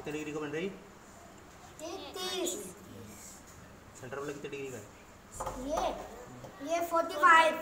कितने डिग्री का बन रही? तीस सेंटर वाला कितने डिग्री का है? ये ये फोर्टी फाइव